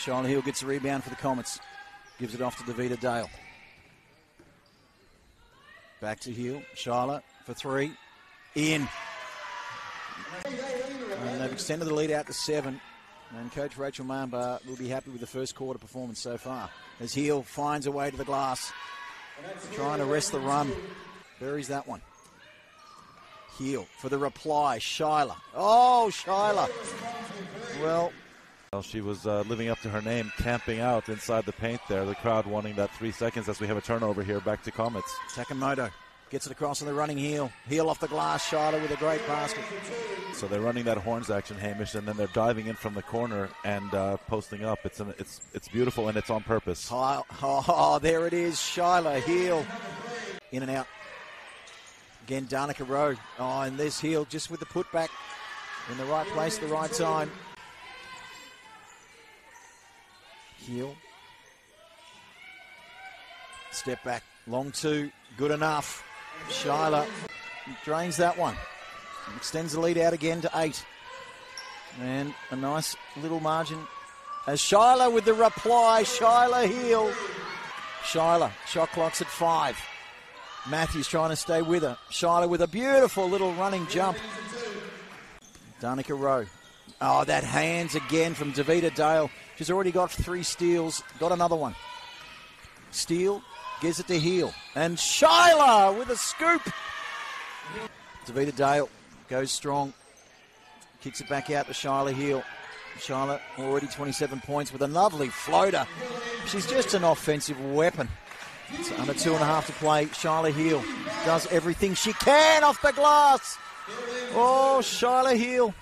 Shyla Heal gets a rebound for the Comets. Gives it off to Davida Dale. Back to Heal. Shyla for three. In. And they've extended the lead out to seven. And coach Rachel Mamba will be happy with the first quarter performance so far. As Heal finds a way to the glass. Trying to rest the run. Buries that one. Heal for the reply. Shyla. Oh, Shyla. Well, she was uh, living up to her name, camping out inside the paint there. The crowd wanting that three seconds as we have a turnover here. Back to Comets. Takamoto gets it across on the running Heal. Heal off the glass. Shyla with a great basket. So they're running that horns action, Hamish, and then they're diving in from the corner and uh, posting up. It's an, it's it's beautiful and it's on purpose. Oh, oh, oh there it is. Shyla Heal in and out. Again, Danica Rowe. Oh, and this Heal just with the putback in the right place at the right time. Heal. Step back. Long two. Good enough. Shyla drains that one. Extends the lead out again to eight. And a nice little margin as Shyla with the reply. Shyla Heal. Shyla, shot clock's at five. Matthews trying to stay with her. Shyla with a beautiful little running jump. Danica Rowe. Oh, that hands again from Davida Dale. She's already got three steals. Got another one. Steal, gives it to Heal. And Shyla with a scoop. Davida Dale goes strong. Kicks it back out to Shyla Heal. Shyla already 27 points with a lovely floater. She's just an offensive weapon. It's under two and a half to play. Shyla Heal does everything she can off the glass. Oh, Shyla Heal